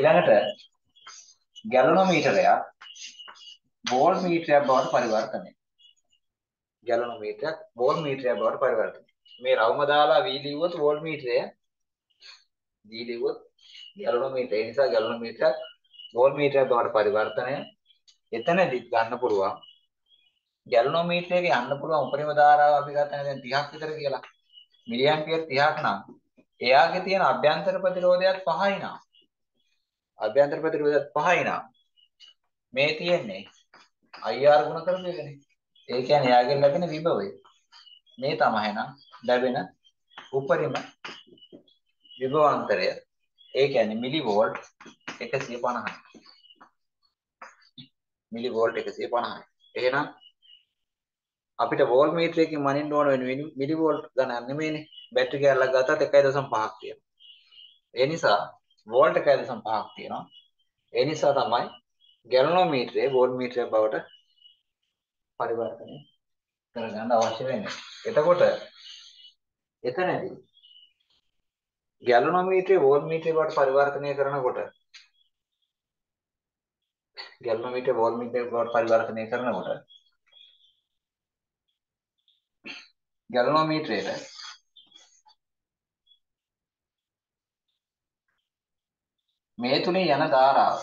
ඊළඟට ගැලනෝමීටරයක් වෝල් මීටරයක් බවට පරිවර්තනය. ගැලනෝමීටරයක් වෝල් මීටරයක් බවට පරිවර්තනය. මේ රවුම දාලා වී ලිව්වොත් වෝල් මීටරය දී ලිව්වොත් ගැලනෝමීටර. ඒ නිසා ගැලනෝමීටරයක් වෝල් මීටරයක් බවට පරිවර්තනය එතනදිත් ගන්න පුළුවන්. ගැලනෝමීටරයක යන්න පුළුවන් උපරිම ධාරාව අපි ගන්න දැන් 30ක් විතර කියලා. මිලි ඇම්පියර් 30ක් නම් එයාගේ තියෙන අභ්‍යන්තර ප්‍රතිරෝධයත් 5යි නා. අභ්‍යන්තර ප්‍රතිරෝධයත් 5යි නා. මේ තියෙන්නේ IR ගුණ කරපු එකනේ. ඒ කියන්නේ එයාගෙන් ලැබෙන විභවය. මේ තමයි නම් ලැබෙන උපරිම විභවාන්තරය. ඒ කියන්නේ මිලි වෝල්ට් 150යි. මිලි වෝල්ට් 150යි. එහෙනම් අපිට වෝල්ට් මීටරයකින් මනින්න ඕන වෙන මිලි වෝල්ට් ගණන් නෙමෙයිනේ. බැටරි කෑල්ලක් ගත්තත් 1.5ක් තියෙනවා. ඒ නිසා වෝල්ට් 1.5ක් තියෙනවා. ඒ නිසා තමයි ගැලනෝමීටරේ වෝල්ට් මීටරය බවට පරිවර්තනය කරගන්න අවශ්‍ය වෙන්නේ. එතකොට එතනදී ගැලනෝමීටරේ වෝල්ට් මීටරය බවට පරිවර්තනය කරනකොට ගැලනෝමීටරේ වෝල්ට් මීටරය බවට පරිවර්තනය කරනකොට ගැලනෝමීටරේට මේ තුලින් යන ධාරාව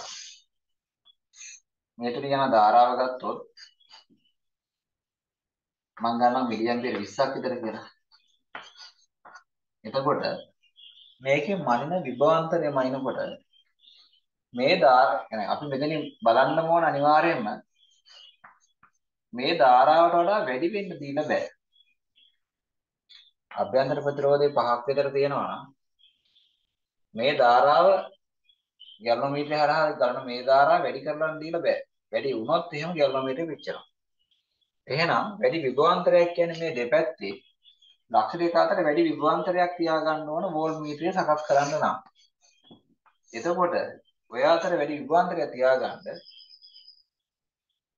මේ තුලින් යන ධාරාව ගත්තොත් මම ගන්නවා මිලියන් 20ක් විතර කියලා. එතකොට මේකේ මනින විභවාන්තරය මනිනකොට මේ ධාර අපි මෙතනින් බලන්න ඕන අනිවාර්යයෙන්ම මේ ධාරාවට වඩා වැඩි වෙන්න දෙන්න බෑ. අභ්‍යන්තර ප්‍රතිරෝධය පහක් විතර තියෙනවා නම් මේ ධාරාව ගැලනෝමීටරය හරහා ගලන මේ ධාරාව වැඩි කරලා දීලා බෑ. වැඩි වුණොත් එහෙම ගැලනෝමීටරය පිච්චෙනවා. එහෙනම් වැඩි විභවාන්තරයක් කියන්නේ මේ දෙපැත්තේ ලක්ෂ දෙක අතර වැඩි විභවාන්තරයක් තියාගන්න ඕන වෝල්ට් මීටරය සකස් කරන්න නම්. එතකොට ඔය අතර වැඩි විභවාන්තරයක් තියාගන්න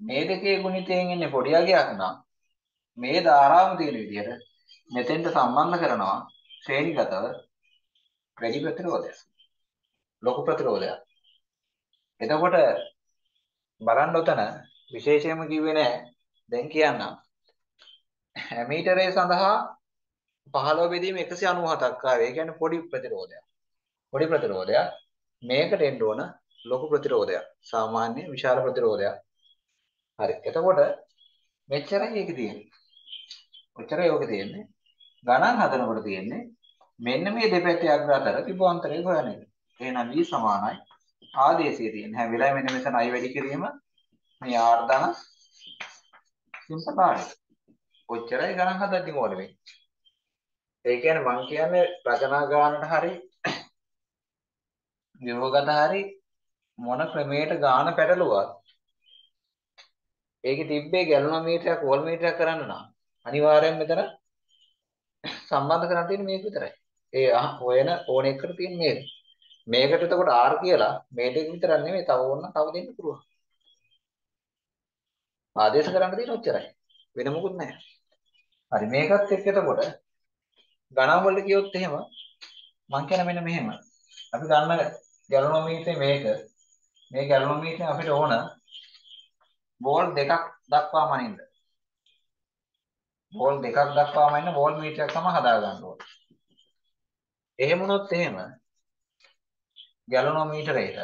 මේ දෙකේ ගුණිතයෙන් ඉන්නේ පොඩි අගයක් නම් මේ ධාරාවම තියෙන විදිහට මෙතෙන්ට සම්බන්ධ කරනවා ශ්‍රේණිගතව වැඩි ප්‍රතිරෝධයක්. ලොකු ප්‍රතිරෝධයක්. එතකොට බලන්න උතන විශේෂයෙන්ම කිව්වේ නෑ දැන් කියන්නම්. ඇමීටරේ සඳහා 15 බෙදීම 197ක් ආවේ. ඒ කියන්නේ පොඩි ප්‍රතිරෝධයක්. පොඩි ප්‍රතිරෝධයක්. මේකට එන්න ඕන ලොකු ප්‍රතිරෝධයක්. සාමාන්‍ය විශාල ප්‍රතිරෝධයක්. හරි. එතකොට මෙච්චරයි ඒකේ තියෙන්නේ. ඔච්චරයි ඕකේ තියෙන්නේ. ගණන් හදනකොට තියෙන්නේ මෙන්න මේ දෙපැත්තේ අග්‍ර අතර විභවාන්තරය හොයන එක. එහෙනම් v සමානයි ආදේශයේ තියෙන හැම වෙලාවෙම මෙන්න මෙතන i වැඩි කිරීම මේ r ධන සිම්පල් r එක. ඔච්චරයි ගණන් හදන්න ඕනේ මේ. ඒ කියන්නේ මං කියන්නේ රචනා ගානට හරි විභවගත හරි මොන ක්‍රමයකට ගාන පැටලුවත් ඒකේ තිබ්බේ ගැලනෝමීටරයක් වෝල්ට්මීටරයක් කරන්න නම් අනිවාර්යෙන් මෙතන සම්බන්ධ කරන්න තියෙන්නේ මේක විතරයි. ඒ හොයන ඕන එකට තියෙන මේක. මේකට එතකොට R කියලා මේ දෙක විතරක් නෙමෙයි තව ඕන තව දෙන්න පුළුවන්. ආදේශ කරන්න තියෙන ඔච්චරයි. වෙන මොකුත් නැහැ. හරි මේකත් එක්ක එතකොට ගණන් වලට කියොත් එහෙම මං කියන මෙන්න මෙහෙම. අපි ගන්න ගැලනෝමීටරේ මේක මේ ගැලනෝමීටරේ අපිට ඕන වෝල් දෙකක් දක්වා මනින්න. වෝල් දෙකක් දක්වාම ඉන්න වෝල් මීටරයක් තමයි හදා ගන්න ඕනේ. එහෙම වුණොත් එහෙම ගැලනෝමීටරයට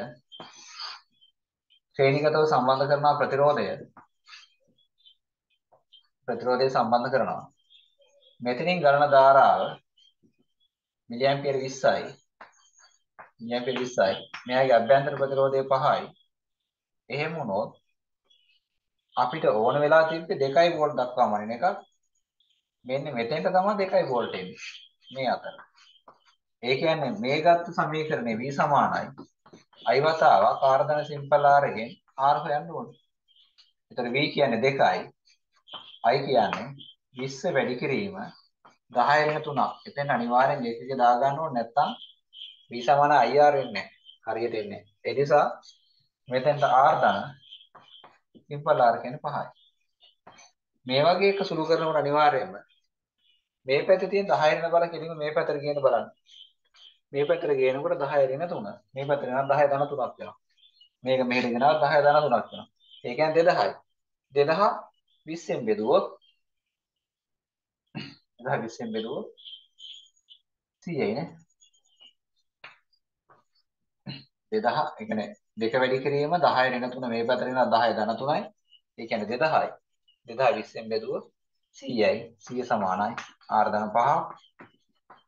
ශ්‍රේණිගතව සම්බන්ධ කරන ප්‍රතිරෝධය ප්‍රතිරෝධය සම්බන්ධ කරනවා. මෙතනින් ගණන ධාරාව මිලි ඇම්පියර් 20යි. මිලි ඇම්පියර් 20යි. මෙයාගේ අභ්‍යන්තර ප්‍රතිරෝධය 5යි. එහෙම වුණොත් අපිට ඕන වෙලා තිබ්බේ 2 වෝල්ට් දක්වා මනින එකක්. මෙන්න මෙතෙන්ට තමයි 2 වෝල්ට් එන්නේ. මේ අතර. ඒ කියන්නේ මේ ගත්ත සමීකරණේ v සමානයි i වතාවක් r ධන සිම්පල් r එකෙන් r හොයන්න ඕනේ. ඒතර v කියන්නේ 2යි i කියන්නේ 20 වැඩි කිරීම 10 වෙන 3ක්. එතෙන් අනිවාර්යෙන් ඒකක දා ගන්න ඕනේ නැත්නම් v සමාන ir එන්නේ හරියට එන්නේ. ඒ නිසා මෙතෙන්ට r ධන සිම්පල් r කියන්නේ 5යි. මේ වගේ එක සුළු කරනකොට අනිවාර්යයෙන්ම මේ පැත්තේ තියෙන 10 වෙන බල කෙලින්ම මේ පැත්තට ගේන්න බලන්න. මේ පැත්තට ගේනකොට 10 ඍණ 3. මේ පැත්තට ගෙනත් 10 ධන 3ක් වෙනවා. මේක මෙහෙට ගෙනත් 10 ධන 3ක් වෙනවා. ඒ කියන්නේ 2000යි. 2000 20ෙන් බෙදුවොත් 2000 20ෙන් බෙදුවොත් 100යි නේ. 2000 ඒ කියන්නේ දෙක වැඩි කිරීම 10 ඍණ 3 මේ පැත්තට ගෙනත් 10 ධන 3යි. ඒ කියන්නේ 2000යි. 2000 20ෙන් බෙදුවොත් 100යි. 100 සමානයි r ධන 5ක්.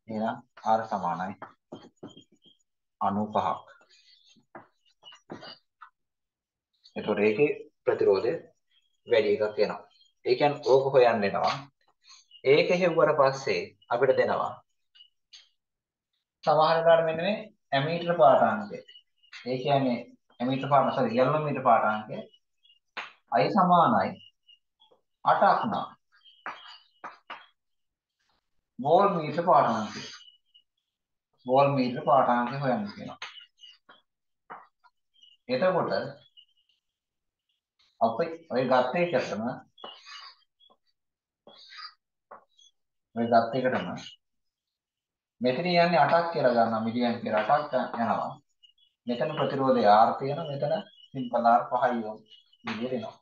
එහෙනම් r සමානයි 95ක්. එතකොට ඒකේ ප්‍රතිරෝධය වැඩි එකක් එනවා. ඒ කියන්නේ ඕක හොයන්න එනවා. ඒක හෙව්වට පස්සේ අපිට දෙනවා. සමහර කාර මෙන්න මේ ඇමීටර පාඨාංකය. ඒ කියන්නේ ඇමීටර පාඨ සෝරි ගැලනෝමීටර පාඨාංකය i සමානයි 8ක් නම් වෝල් මීටර පාඨාංකය. වෝල් මීටර පාඨාංකය හොයන්න කියනවා. එතකොට අපි ඔය ගත්ත එකටම ඔය ගත්ත එකටම මෙතන යන්නේ 8ක් කියලා ගන්නවා මිලියන් කියලා 8ක් යනවා. මෙතන ප්‍රතිරෝධය R තියෙනවා මෙතන සිම්පල් R 5යි ඕම් විදියට එනවා.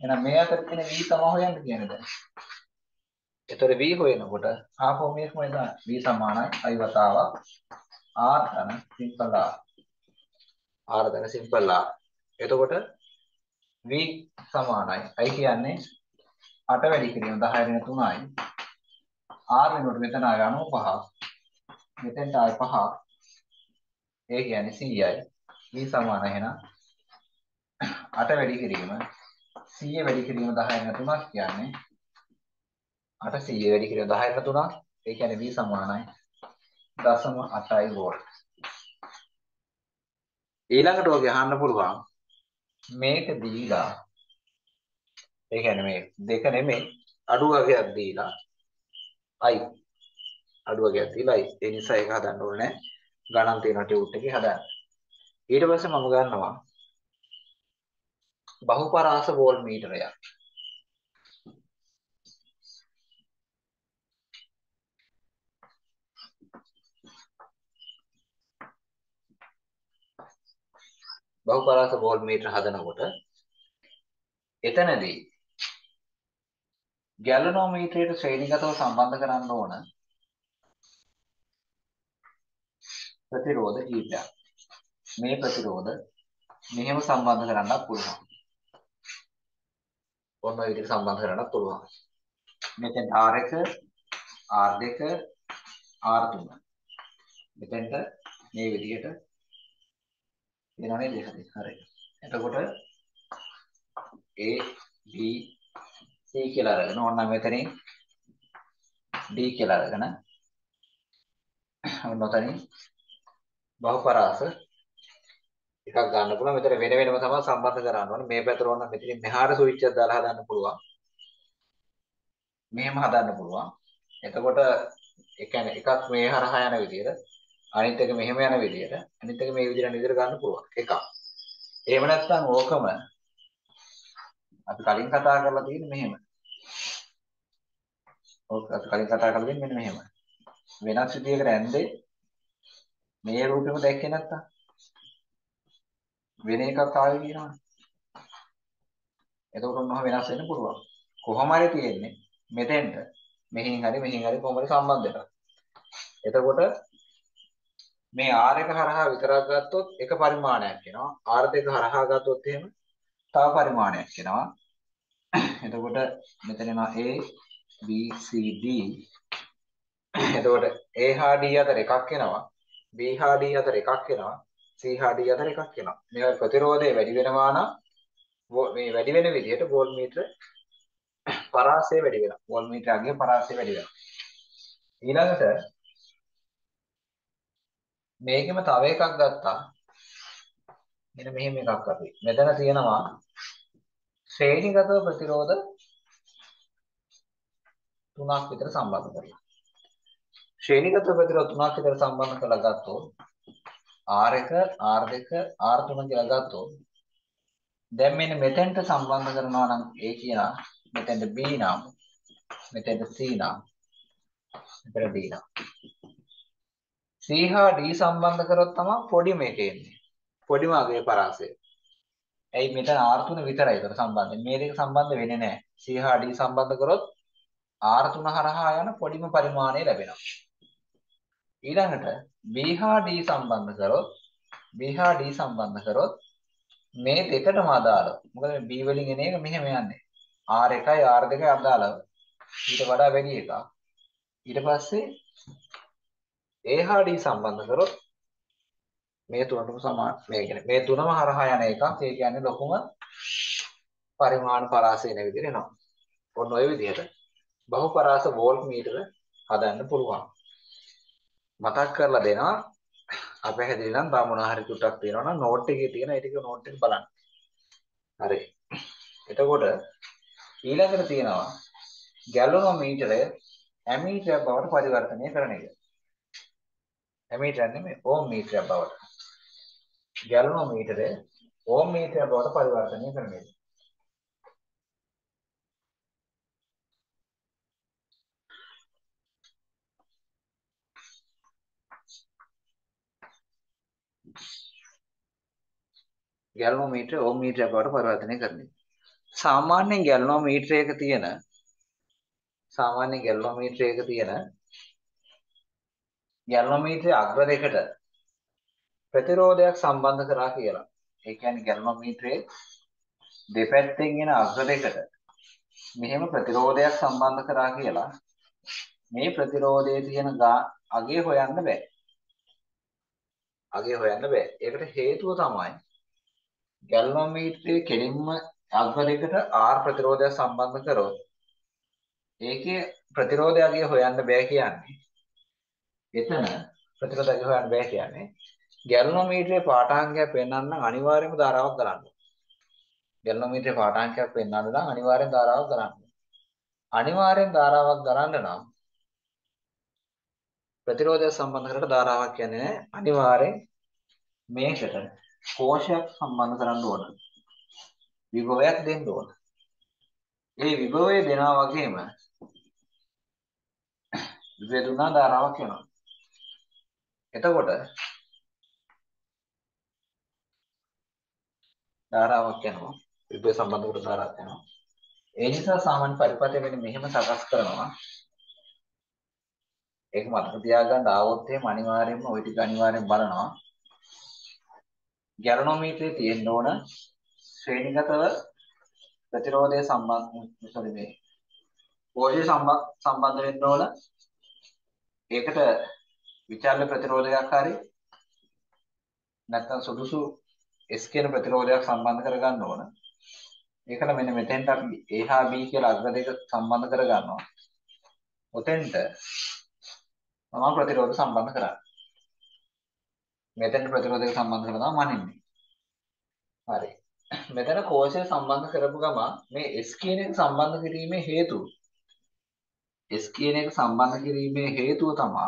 එහෙනම් මේ අතර තියෙන V තමයි හොයන්න කියන්නේ දැන්. එතකොට v හොයනකොට ආපහු මේක මොකද v සමානයි i වතාවක් r ධන සිම්පල්. r r ධන සිම්පල්. r එතකොට v සමානයි. i කියන්නේ 8 වැඩි කිරීම 10 වෙන 3යි r වෙනකොට මෙතන ආය 95 මෙතෙන්ට ආය 5 ඒ කියන්නේ 100යි v සමාන එහෙනම්. 8 වැඩි කිරීම. 100 වැඩි කිරීම 10 වෙන 3ක් කියන්නේ 800 වැඩි කිරීම 10 කට 3ක් ඒ කියන්නේ V සමානයි. 0.8යි වෝල්ට්. ඊළඟට ඔයගේ අහන්න පුළුවන්. මේක දීලා ඒ කියන්නේ මේ දෙක නෙමෙයි අඩු වර්ගයක් දීලා. i අඩු වර්ගයක් දීලා ඒ නිසා ඒක හදන්න ඕනේ ගණන් තියෙන ටියුට් එකේ හදන්න. ඊට පස්සේ මම ගන්නවා. බහුපරාස වෝල් බහුපරාස වෝල්ට්මීටර හදනකොට එතනදී ගැලනෝමීටරයට ශ්‍රේණිගතව සම්බන්ධ කරන්න ඕන ප්‍රතිරෝධ කීපයක්. මේ ප්‍රතිරෝධ මෙහෙම සම්බන්ධ කරන්නත් පුළුවන්. ඔන්න ඔය විදිහට සම්බන්ධ කරන්නත් පුළුවන්. මෙතෙන් R1 R2 R3 මෙතෙන්ට මේ විදිහට වෙනව නේද? හරි හරි. එතකොට A B C කියලා අරගෙන ඕන්න මෙතනින් D කියලා අරගෙන ඔන්න ඔතනින් බහුපරාස එකක් ගන්න පුළුවන්. මෙතන වෙන වෙනම තමයි සම්බන්ධ කරන්න ඕනේ. මේ පැත්තට ඕන මෙතනින් මෙහාට ස්විච් එකක් දාලා හදන්න පුළුවන්. මෙහෙම හදන්න පුළුවන්. එතකොට ඒ කියන්නේ එකක් මේ හරහා යන විදිහට අනිත් එක මෙහෙම යන විදියට අනිත් එක මේ විදියට නිතර ගන්න පුළුවන් එකක්. එහෙම නැත්නම් ඕකම අපි කලින් කතා කරලා තියෙන්නේ මෙහෙම. ඕක අපි කලින් කතා කරලා තියෙන්නේ මෙන්න මෙහෙම. වෙනස් විදියකට ඇන්දේ මේ රූපෙම දැක්කේ නැත්තම් වෙන එකක් ආවේ කියනවනේ. එතකොට ඔන්නව වෙනස් වෙන්න පුළුවන්. කොහොම හරි තියෙන්නේ මෙතෙන්ට මෙහින් හරි මෙහින් හරි කොහොම හරි සම්බන්ධ වෙනවා. එතකොට මේ R1 හරහා විතරක් ගත්තොත් එක පරිමාණයක් එනවා. R2 හරහා ගත්තොත් එහෙම තව පරිමාණයක් එනවා. එතකොට මෙතන එනවා A B C D. එතකොට A හා D අතර එකක් එනවා. B හා D අතර එකක් එනවා. C හා D අතර එකක් එනවා. මේ ප්‍රතිරෝධය වැඩි වෙනවා නම් මේ වැඩි වෙන විදිහට වෝල්ට්මීටර පරාසය වැඩි වෙනවා. වෝල්ට්මීටරගේ පරාසය වැඩි වෙනවා. ඊළඟට මේකෙම තව එකක් ගත්තා. මෙන්න මෙහෙම එකක් අපි. මෙතන තියෙනවා ශ්‍රේණිගත ප්‍රතිරෝධ තුනක් විතර සම්බන්ධ කරලා. ශ්‍රේණිගත ප්‍රතිරෝධ තුනක් විතර සම්බන්ධ කරලා ගත්තොත් R1 R2 R3 කියලා ගත්තොත් දැන් මෙන්න මෙතෙන්ට සම්බන්ධ කරනවා නම් A කියන මෙතෙන්ට B නම් මෙතෙන්ට C නම් මෙතන D නම් C හා D සම්බන්ධ කරොත් තමයි පොඩිම එක එන්නේ. පොඩිම අගේ පරාසය. ඇයි මෙතන R3 විතරයි ඒතර සම්බන්ධ. මේ දෙක සම්බන්ධ වෙන්නේ නැහැ. C හා D සම්බන්ධ කරොත් R3 හරහා යන පොඩිම පරිමාණය ලැබෙනවා. ඊළඟට B හා D සම්බන්ධ කරොත් B හා D සම්බන්ධ කරොත් මේ දෙකටම අදාළ. මොකද මේ B වලින් එන එක මෙහෙම යන්නේ. R1යි R2යි අදාළව. ඊට වඩා වැඩි එකක්. ඊට පස්සේ A හා D සම්බන්ධ කරොත් මේ තුනටම සමාන මේ කියන්නේ මේ තුනම හරහා යන එකක්. ඒ කියන්නේ ලොකුම පරිමාණ පරාසයන විදිහට එනවා. ඔන්න ඔය විදිහට බහුපරාස වෝල්ට් මීටර හදන්න පුළුවන්. මතක් කරලා දෙනවා අපහැදිලි නම් තා මොනවා හරි තුටක් තියෙනවා නම් නෝට් එකේ තියෙන ඒ ටික නෝට් එක බලන්න. හරි. එතකොට ඊළඟට තියෙනවා ගැලනෝමීටරය ඇමීටරයක් බවට පරිවර්තනය කරන එක. ඇමීටරයක් නෙමෙයි ඕම් මීටරයක් බවට. ගැලනෝමීටරය ඕම් මීටරයක් බවට පරිවර්තනය කරන එක. ගැලනෝමීටර ඕම් මීටරයක් බවට පරිවර්තනය කරන එක. සාමාන්‍යයෙන් ගැලනෝමීටරයක තියෙන සාමාන්‍ය ගැලනෝමීටරයක තියෙන ගැලනෝමීටරයේ අග්‍ර දෙකට ප්‍රතිරෝධයක් සම්බන්ධ කරා කියලා. ඒ කියන්නේ ගැලනෝමීටරයේ දෙපැත්තෙන් එන අග්‍ර දෙකට මෙහෙම ප්‍රතිරෝධයක් සම්බන්ධ කරා කියලා මේ ප්‍රතිරෝධයේ තියෙන අගය හොයන්න බෑ. අගය හොයන්න බෑ. ඒකට හේතුව තමයි ගැලනෝමීටරයේ කෙලින්ම අග්‍ර දෙකට R ප්‍රතිරෝධයක් සම්බන්ධ කරොත් ඒකේ ප්‍රතිරෝධය හොයන්න බෑ කියන්නේ. එතන ප්‍රතිරෝධය හොයන්න බෑ කියන්නේ ගැලනෝමීටරයේ පාඨාංකයක් පෙන්වන්න නම් අනිවාර්යයෙන්ම ධාරාවක් ගන්න ඕනේ. ගැලනෝමීටරයේ පාඨාංකයක් පෙන්වන්න නම් අනිවාර්යෙන් ධාරාවක් ගන්න ඕනේ. අනිවාර්යෙන් ධාරාවක් ගන්න නම් ප්‍රතිරෝධය සම්බන්ධ කරලා ධාරාවක් කියන්නේ අනිවාර්යෙන් මේකට කෝෂයක් සම්බන්ධ කරන්න ඕන. විභවයක් දෙන්න ඕන. ඒ විභවය දෙනා වගේම විභවය දුන්නා ධාරාවක් වෙනවා. එතකොට ධාරාවක් යනවා. විභවය සම්බන්ධ කර ධාරාවක් යනවා. ඒ නිසා සාමාන්‍ය පරිපථය වෙන්නේ මෙහෙම සකස් කරනවා. ඒක මතක තියාගන්න ආවොත් එහෙම අනිවාර්යයෙන්ම ওই ටික අනිවාර්යෙන් බලනවා. ගැලනෝමීටරේ තියෙන්න ඕන ශ්‍රේණිගතව ප්‍රතිරෝධය සම්බන්ධ සෝරි මේ කෝෂය සම්බන්ධ වෙන්න ඕන ඒකට විචාරණ ප්‍රතිරෝධයක් හරි නැත්නම් සුදුසු S කියන ප්‍රතිරෝධයක් සම්බන්ධ කරගන්න ඕන. ඒකට මෙන්න මෙතෙන්ට අපි A හා B කියලා අග්‍ර දෙක සම්බන්ධ කරගන්නවා. ඔතෙන්ට මම ප්‍රතිරෝධ සම්බන්ධ කරන්නේ. මෙතෙන්ට ප්‍රතිරෝධයක සම්බන්ධ කරලා තමයි මනින්නේ හරි. මෙතන කෝෂය සම්බන්ධ කරපු ගම මේ S කියන එක සම්බන්ධ කිරීමේ හේතුව S කියන එක සම්බන්ධ කිරීමේ හේතුව තමයි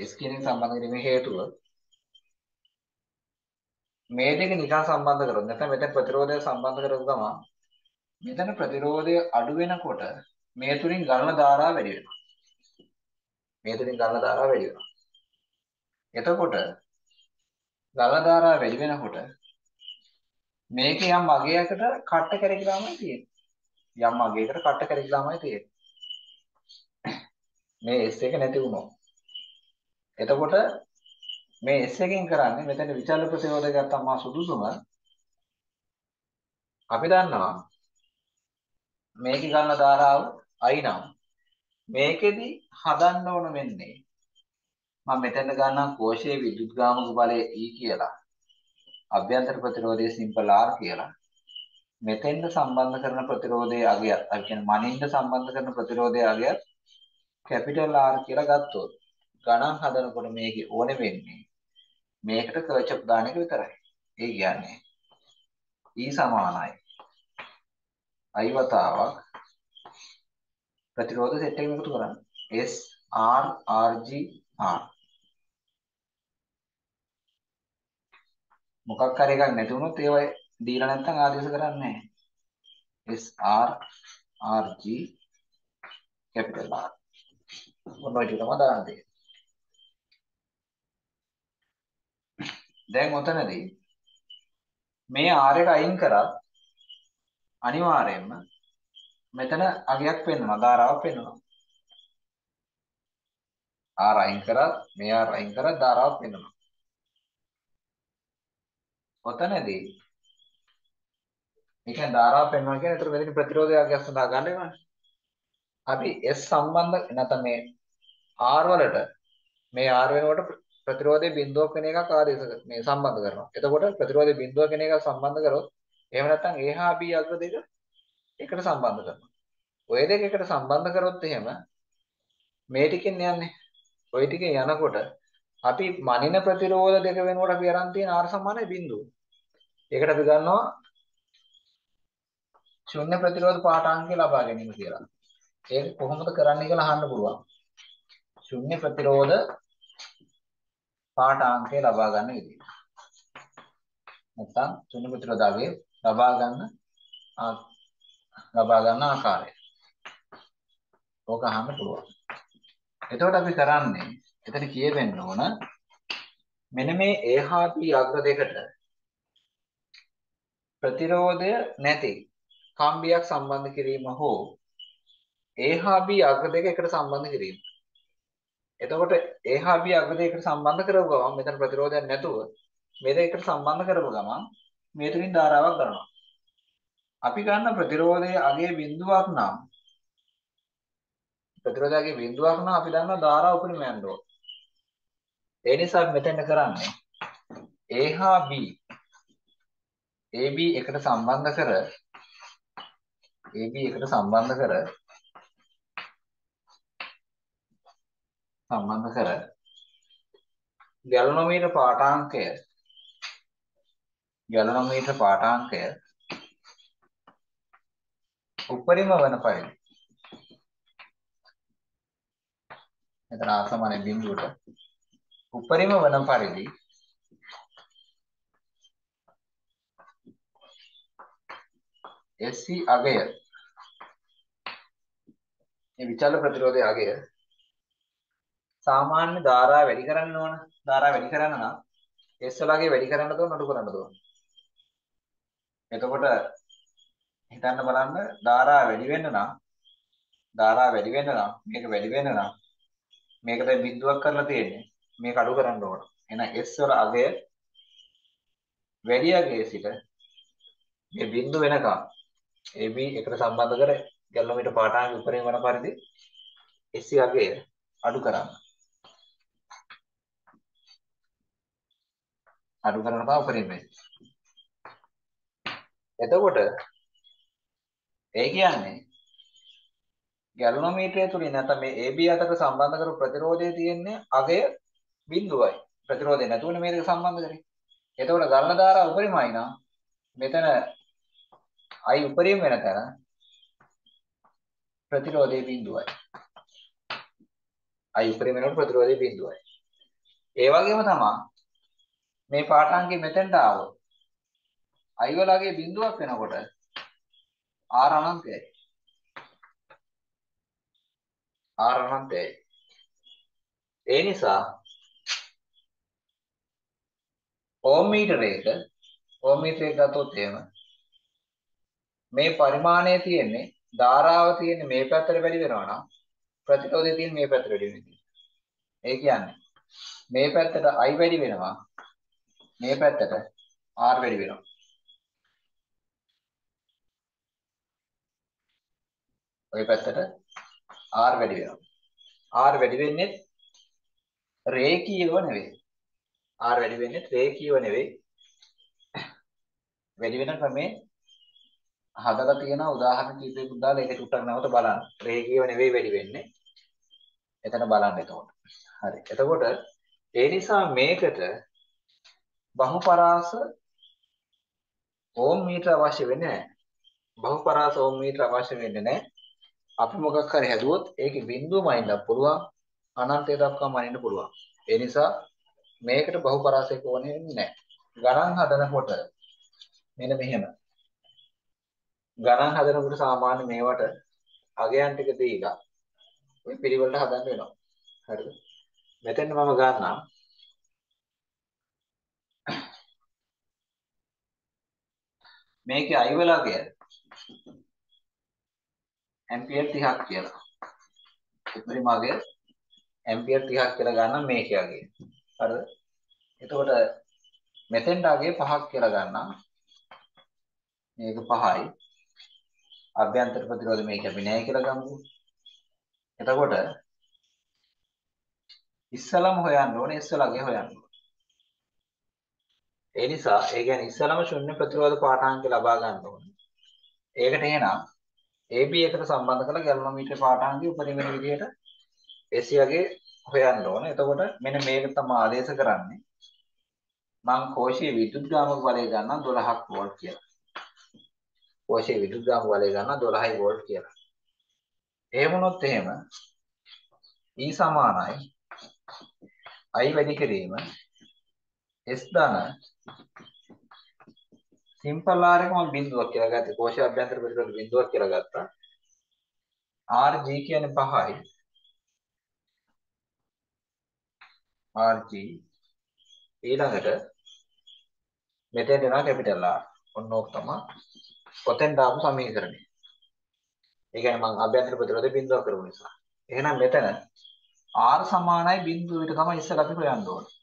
S කියන එක සම්බන්ධ කිරීමේ හේතුව මේ දෙක නිකන් සම්බන්ධ කරොත් නැත්නම් මෙතන ප්‍රතිරෝධය සම්බන්ධ කරපු ගම මෙතන ප්‍රතිරෝධය අඩු වෙනකොට මේ තුලින් ගලන ධාරාව වැඩි වෙනවා මේ තුලින් ගලන ධාරාව වැඩි වෙනවා එතකොට ගලන ධාරාව වැඩි වෙනකොට මේක යම් අගයකට කට්ට කරගලාමයි තියෙන්නේ. යම් අගයකට කට්ට කරගලාමයි තියෙන්නේ. මේ S එක නැති වුණොත්. එතකොට මේ S එකෙන් කරන්නේ මෙතන විචල ප්‍රතිරෝධය ගත්තම සුදුසුම අපි දන්නවා මේක ගන්න ධාරාව I නම් මේකෙදි හදන්න ඕන වෙන්නේ මම මෙතන ගන්නම් කෝෂයේ විදුද්ගාමක බලය E කියලා අභ්‍යන්තර ප්‍රතිරෝධයේ සිම්පල් R කියලා. මෙතෙන්ද සම්බන්ධ කරන ප්‍රතිරෝධයේ අගයත්, අපි කියන්නේ මනින්ද සම්බන්ධ කරන ප්‍රතිරෝධයේ අගයත් කැපිටල් R කියලා ගත්තොත් ගණන් හදනකොට මේකේ ඕනේ වෙන්නේ මේකට කර්චප් දාන එක විතරයි. ඒ කියන්නේ E සමානයි. I වතාවක් ප්‍රතිරෝධ සෙට් එක එකතු කරන්න. S R RG R මොකක් හරි එකක් නැති වුණොත් ඒව දීලා නැත්නම් ආදේශ කරන්නේ නැහැ. SR RG capital R. මොනවා ටික තමයි දාන්න තියෙන්නේ. දැන් ඔතනදී මේ R එක අයින් කරත් අනිවාර්යයෙන්ම මෙතන අගයක් පෙන්වනවා ධාරාවක් පෙන්වනවා. R අයින් කරත් මේ R අයින් කරත් ධාරාවක් පෙන්වනවා. ඔතනදී මේ කියන්නේ ධාරාව පෙන්වනවා කියන්නේ ඒතර මෙතන ප්‍රතිරෝධයක් සඳහා ගන්න වෙනවනේ. අපි S සම්බන්ධ නැත්නම් මේ R වලට මේ R වෙනකොට ප්‍රතිරෝධයේ බිඳුවක් වෙන එකක් ආදේශ මේ සම්බන්ධ කරනවා. එතකොට ප්‍රතිරෝධයේ බිඳුවක් වෙන එකක් සම්බන්ධ කරොත් එහෙම නැත්නම් A හා B අග්‍ර දෙක එකට සම්බන්ධ කරනවා. ඔය දෙක එකට සම්බන්ධ කරොත් එහෙම මේ ටිකෙන් යන්නේ. ඔය ටිකෙන් යනකොට අපි මනින ප්‍රතිරෝධ දෙක වෙනකොට අපි අරන් තියෙන R සමානයි බිඳුව. ඒකට අපි ගන්නවා ශුන්‍ය ප්‍රතිරෝධ පාඨාංකය ලබා ගැනීම කියලා. ඒක කොහොමද කරන්නේ කියලා අහන්න පුළුවන්. ශුන්‍ය ප්‍රතිරෝධ පාඨාංකය ලබා ගන්න විදිහ. නැත්නම් ශුන්‍ය ප්‍රතිරෝධාගේ ලබා ගන්න ලබා ගන්න ආකාරය. ඕක අහන්න පුළුවන්. එතකොට අපි කරන්නේ එතන කියවෙන්න ඕන මෙන්න මේ A හා B අග්‍ර දෙකට ප්‍රතිරෝධය නැති කම්බියක් සම්බන්ධ කිරීම හෝ A හා B අග්‍ර දෙක එකට සම්බන්ධ කිරීම. එතකොට A හා B අග්‍ර දෙකට සම්බන්ධ කරව ගමන් මෙතන ප්‍රතිරෝධයක් නැතුව මේ දෙකට සම්බන්ධ කරව ගමන් මේ තුලින් ධාරාවක් ගන්නවා. අපි ගන්න ප්‍රතිරෝධයේ අගේ බිඳුවක් නම් ප්‍රතිරෝධයේ බිඳුවක් නම් අපි දන්නවා ධාරාව උපරිම යන්න ඕන. ඒ නිසා මෙතෙන් කරන්නේ A හා B AB එකට සම්බන්ධ කර AB එකට සම්බන්ධ කර සම්බන්ධ කර ගැලනෝමීටර් පාඨාංකය. ගැලනෝමීටර් පාඨාංකය. උපරිම වන පරිදි. මෙතන ආසමාන බිඳුවට. උපරිම වන පරිදි SC අගය. මේ විචල ප්‍රතිරෝධයේ අගය. සාමාන්‍ය ධාරා වැඩි කරන්න ඕන. ධාරා වැඩි කරන්න නම් S වලගේ වැඩි කරන්න ඕන අඩු කරන්න ඕන එතකොට හිතන්න බලන්න ධාරා වැඩි වෙන්න නම් ධාරා වැඩි වෙන්න නම් මේක වැඩි වෙන්න නම් මේක දැන් බිඳුවක් කරලා තියෙන්නේ. මේක අඩු කරන්න ඕන. එහෙනම් S වල අගය වැඩි අගයේ සිට මේ බිඳු වෙනකම් AB එකට සම්බන්ධ කර ගැලනෝමීටර් පාඨාංග උපරිම වන පරිදි SC අගය අඩු කරන්න. අඩු කරන බව උපරිමයි. එතකොට ඒ කියන්නේ ගැලනෝමීටරය තුලින් නැත්නම් මේ AB අතර සම්බන්ධ කරපු ප්‍රතිරෝධය තියෙන්නේ අගය බිඳුවයි. ප්‍රතිරෝධය නැතුවනේ මේක සම්බන්ධ කරේ. එතකොට ගලන ධාරා උපරිමයි නම් මෙතන I උපරිම වෙන තැන ප්‍රතිරෝධයේ බිඳුවයි. I උපරිම වෙනකොට ප්‍රතිරෝධයේ බිඳුවයි. ඒ වගේම තමයි මේ පාඨාංගේ මෙතෙන්ට ආවොත් I වලගේ බිඳුවක් වෙනකොට R අනන්තයයි. R අනන්තයයි. ඒ නිසා ඕම් මීටරයක ඕම් මීටරයක ගත්තොත් එහෙම මේ පරිමාණය තියෙන්නේ ධාරාව තියෙන්නේ මේ පැත්තට වැඩි වෙනවා නම් ප්‍රතිරෝධය තියෙන්නේ මේ පැත්තට වැඩි වෙනවා. ඒ කියන්නේ මේ පැත්තට I වැඩි වෙනවා මේ පැත්තට R වැඩි වෙනවා. ওই පැත්තට R වැඩි වෙනවා. R වැඩි වෙන්නේ රේඛීයව නෙවෙයි. R වැඩි වෙන්නේ රේඛීයව නෙවෙයි. වැඩි වෙන ක්‍රමේ හදලා තියෙන උදාහරණ කීපයකට දාලා ඒක ටුට්ටක් නැවත බලන්න. රේඛීයව නෙවෙයි වැඩි වෙන්නේ. එතන බලන්න එතකොට. හරි. එතකොට ඒ නිසා මේකට බහුපරාස ඕම් මීටර අවශ්‍ය වෙන්නේ නැහැ. බහුපරාස ඕම් මීටර අවශ්‍ය වෙන්නේ නැහැ. අපි මොකක් හරි හැදුවොත් ඒකේ බිඳුව මනින්න පුළුවන්. අනන්තය දක්වා මනින්න පුළුවන්. ඒ නිසා මේකට බහුපරාසයක ඕනේ නැහැ. ගණන් හදනකොට මෙන්න මෙහෙම ගණන් හදනකොට සාමාන්‍ය මේවට අගයන් ටික දීලා ඔය පිළිවෙලට හදන්න වෙනවා. හරිද? මෙතෙන් මම ගන්නම් මේකේ I වලගය ඇම්පියර් 30ක් කියලා. උපරිම අගය ඇම්පියර් 30ක් කියලා ගන්න මේකේ අගය. හරිද? එතකොට මෙතෙන්ට අගය 5ක් කියලා ගන්නම්. මේක 5යි. අභ්‍යන්තර ප්‍රතිරෝධ මේක අපි නැහැ කියලා ගමුකෝ. එතකොට ඉස්සලම හොයන්න ඕනේ ඉස්සලගේ හොයන්න ඕනේ. ඒ නිසා ඒ කියන්නේ ඉස්සලම ශුන්‍ය ප්‍රතිරෝධ පාඨාංක ලබා ගන්න ඕනේ. ඒකට එහෙනම් AB එකට සම්බන්ධ කරලා ගැලනෝමීටර් පාඨාංකය උපරිම වෙන විදිහට එසියගේ හොයන්න ඕනේ. එතකොට මෙන්න මේක තමයි ආදේශ කරන්නේ. මම කෝෂයේ විදුද්ගාමක බලය ගන්නම් 12ක් වෝල්ට් කියලා. කෝෂයේ විදුද්ගාමක බලය ගන්නම් 12යි වෝල්ට් කියලා. එහෙම වුණොත් එහෙම E සමානයි I වැඩි කිරීම S ධන සිම්පල් R එක මම බිඳුවක් කියලා ගත්තා. කෝෂ අභ්‍යන්තර ප්‍රතිරෝධ බිඳුවක් කියලා ගත්තා. RG කියන්නේ 5යි. RG ඊළඟට මෙතෙන් දෙනවා කැපිටල් R. ඔන්න ඕක තමයි. පොතෙන් දාපු සමීකරණය. ඒ කියන්නේ මම අභ්‍යන්තර ප්‍රතිරෝධ බිඳුවක් කරපු නිසා. එහෙනම් මෙතන R සමානයි බිඳුවට තමයි ඉස්සර අපි හොයන්න ඕනේ.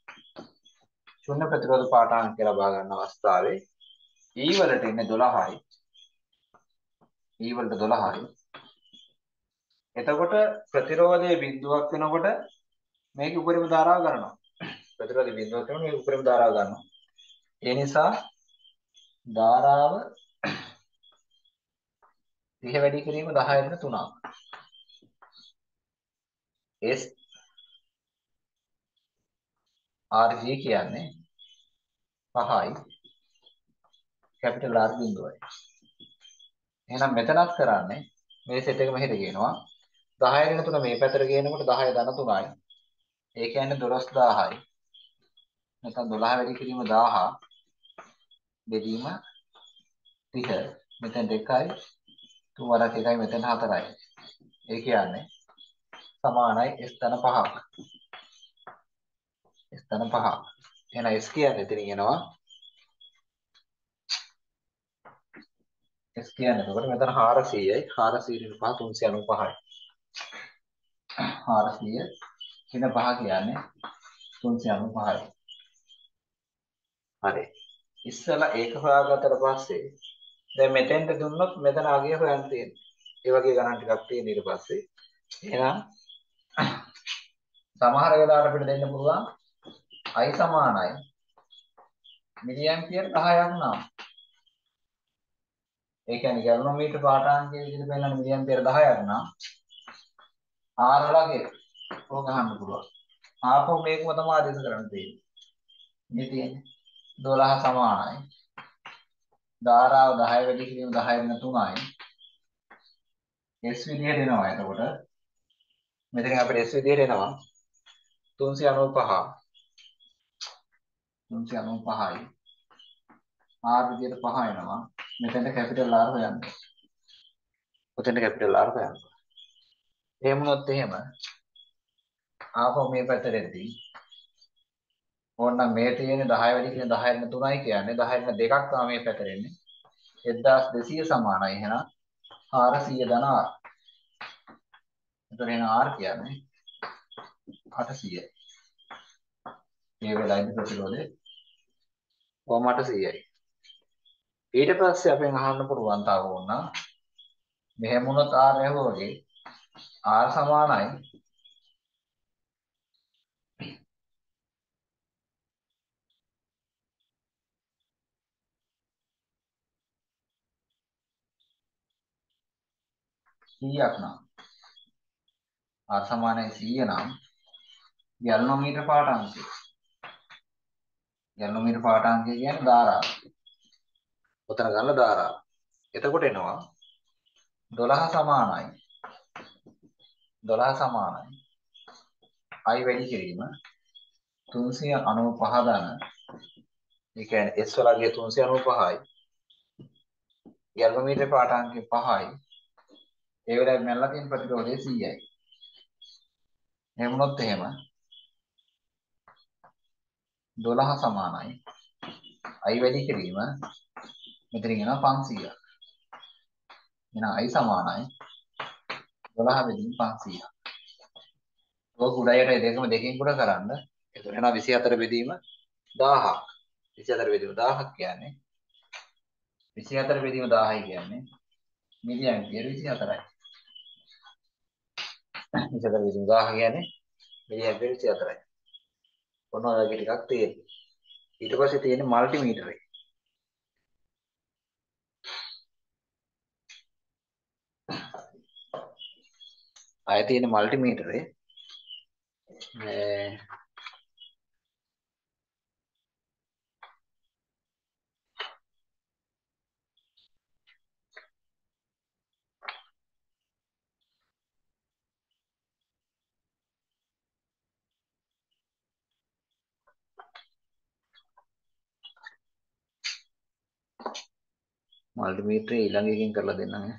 ශුන්‍ය ප්‍රතිරෝධ පාඨාංක කියලා බා ගන්න අවස්ථාවේ E වලට ඉන්නේ 12යි. E වලට 12යි. එතකොට ප්‍රතිරෝධයේ බිඳුවක් වෙනකොට මේක උපරිම ධාරාව ගන්නවා. ප්‍රතිරෝධ බිඳුවක් වෙනකොට මේක උපරිම ධාරාව ගන්නවා. ඒ නිසා ධාරාව 30 වැඩි කිරීම 10 වෙන 3ක්. S RG කියන්නේ 5යි කැපිටල් R බිඳුවයි. එහෙනම් මෙතනත් කරන්නේ මේ සෙට් එක මෙහෙට ගේනවා 10 වෙන 3 මේ පැත්තට ගේනකොට 10 ධන 3යි. ඒ කියන්නේ 12000යි. නැත්නම් 12 වැඩි කිරීම 1000 බෙදීම 30 මෙතෙන් 2යි 3 වරක් 1යි මෙතෙන් 4යි. ඒ කියන්නේ සමානයි S ධන 5ක්. S ධන 5ක්. එහෙනම් S කියන්නේ එතනින් එනවා S කියන්නේ එතකොට මෙතන 400යි 400 5 395යි. 400 කියන 5 කියන්නේ 395යි. හරි. ඉස්සලා ඒක හොයාගත්තට පස්සේ දැන් මෙතෙන්ට දුන්නොත් මෙතන අගය හොයන්න තියෙනවා. ඒ වගේ ගණන් ටිකක් තියෙන ඊට පස්සේ. එහෙනම් සමහර වෙලාවට අපිට දෙන්න පුළුවන් I සමානයි. මිලි ඇම්පියර් 10ක් නම්. ඒ කියන්නේ ගැලනෝමීටර් පාඨාංකයේ විදිහට බලන්න මිලි ඇම්පියර් 10ක් නම් R වලගේ ඕක ගන්න පුළුවන්. ආපහු මේකම තමයි ආදේශ කරන්න තියෙන්නේ? මේ තියෙන්නේ 12 සමානයි. ධාරාව 10 වැඩි කිරීම 10 වෙන 3යි S විදිහට එනවා එතකොට. මෙතන අපිට S විදිහට එනවා. 395 395යි R විදිහට 5 එනවා මෙතෙන්ට කැපිටල් R හොයන්න. ඔතෙන්ට කැපිටල් R හොයන්න. එහෙම වුණොත් එහෙම ආපහු මේ පැත්තට එද්දී ඕනනම් මේ තියෙන 10 වැඩි කියන 10 වෙන 3යි කියන්නේ 10 වෙන 2ක් තමයි මේ පැත්තට එන්නේ 1200 සමානයි එහෙනම් 400 ධන R. එතකොට එහෙනම් R කියන්නේ 800යි. මේ වෙලාවේදී ප්‍රතිරෝධය? කොහොම 800යි. ඊට පස්සේ අපෙන් අහන්න පුළුවන් තව වුණා. මෙහෙම වුණොත් R ඇහුවගේ R සමානයි. සීයක් නම්. R සමානයි 100 නම්. ගැලනෝමීටර පාඨාංකය ගැලනෝමීටර පාඨාංකය කියන්නේ ධාරාව ඔතන ගන්න ධාරාව. එතකොට එනවා 12 සමානයි. 12 සමානයි. i වැඩි කිරීම 395 ධන ඒ කියන්නේ s වලගේ 395යි ගැල්වමීටර් පාඨාංකය 5යි ඒ වෙලාවේ මැල්ලා තියෙන ප්‍රතිරෝධය 100යි එහෙම වුණොත් එහෙම 12 සමානයි i වැඩි කිරීම මෙතනින් එනවා 500ක්. එහෙනම් i සමානයි 12 බෙදීම 500ක්. ඔය කුඩයට දෙකම දෙකෙන් කුඩ කරන්න. එතකොට එනවා 24 බෙදීම 1000ක්. 24 බෙදීම 1000ක් කියන්නේ 24 බෙදීම 1000යි කියන්නේ මිලි ඇම්පියර් 24යි. 24 බෙදීම 1000 කියන්නේ මිලි ඇම්පියර් 24යි. ඔන්න ඔය වගේ ටිකක් තියෙනවා. ඊට පස්සේ තියෙන්නේ මල්ටිමීටරේ. ආයෙ තියෙන මල්ටිමීටරේ මේ මල්ටිමීටරේ ඊළඟ එකකින් කරලා දෙන්නම් ඈ.